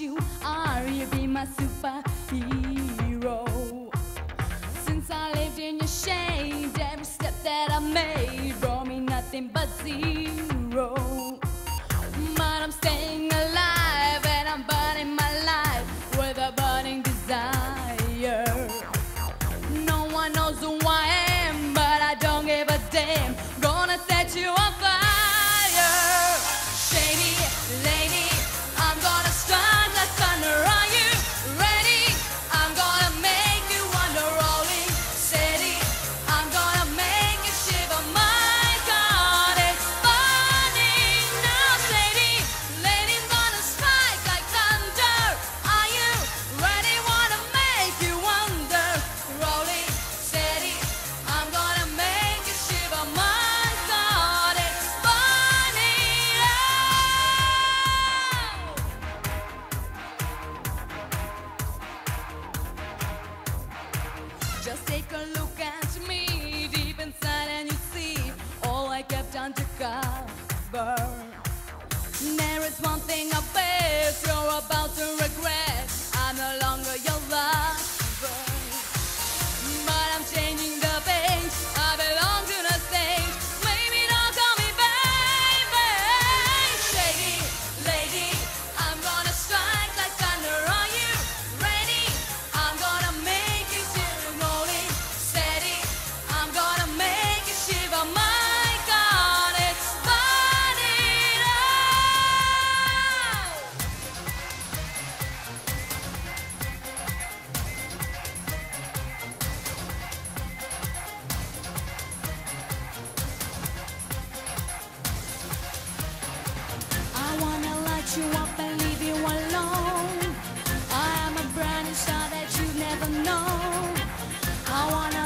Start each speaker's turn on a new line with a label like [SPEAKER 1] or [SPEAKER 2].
[SPEAKER 1] you are. You be my superhero. Since I lived in your shade, every step that I made brought me nothing but zero. one thing up know. I wanna.